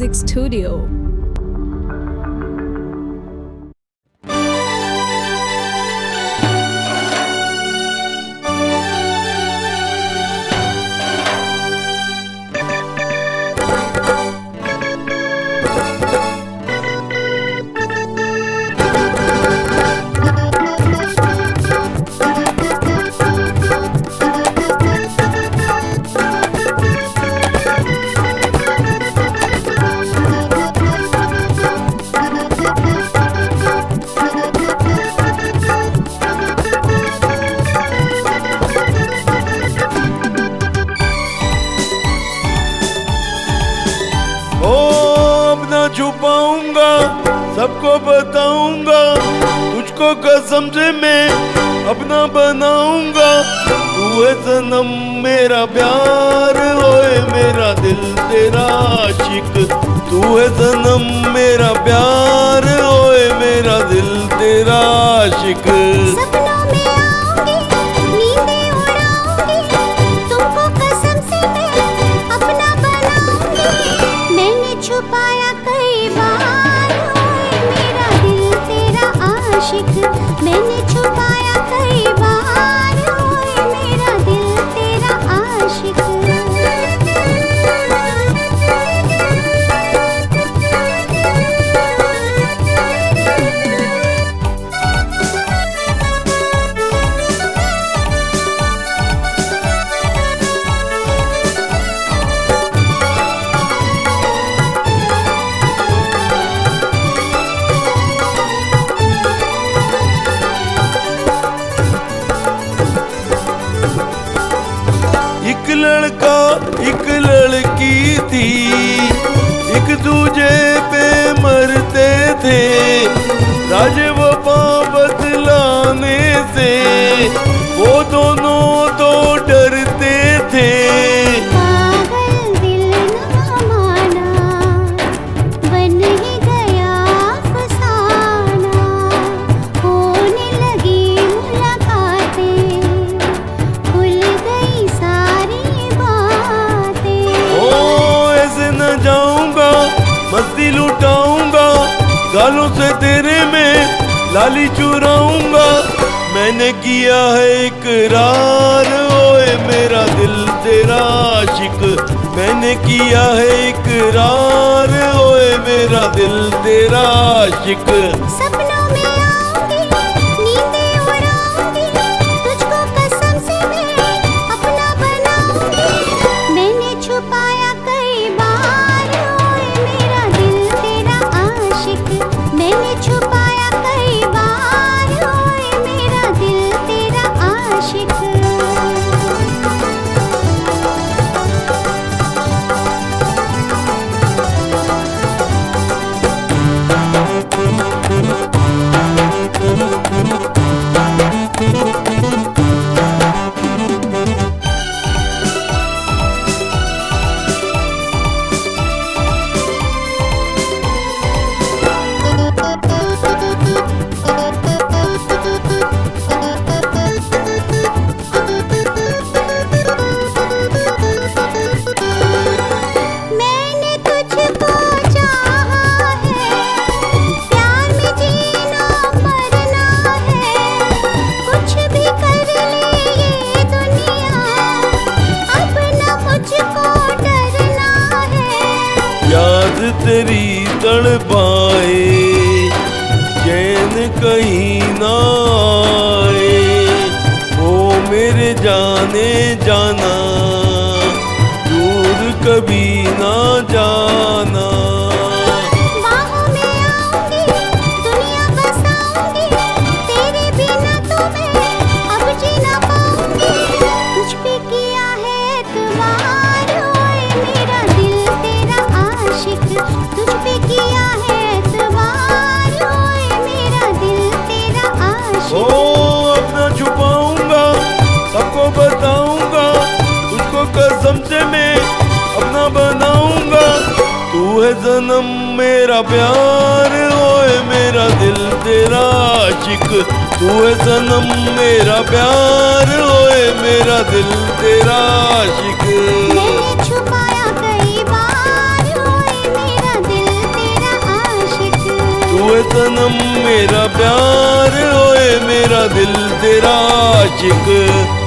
Music Studio. सबको बताऊँगा, तुझको कसम से मैं अपना बनाऊँगा। तू है सनम, मेरा प्यार, ओए मेरा दिल तेरा आशिक। तू है सनम, मेरा प्यार, ओए मेरा दिल तेरा आशिक। Ik kan. गालों से तेरे में लाली चुराऊँगा। मैंने किया है इकरार, ओए मेरा दिल तेरा आशिक। मैंने किया है इकरार, ओए मेरा दिल तेरा आशिक। सपनों में मैंने तेरी तड़पाए चैन कहीं ना आए। ओ मेरे जाने जाना दूर कभी ना जाना। ओए जन्म मेरा प्यार ओए मेरा दिल तेरा आशिक। तू है जन्म मेरा प्यार ओए मेरा दिल तेरा आशिक। जन्म मेरा प्यार ओए मेरा दिल तेरा आशिक।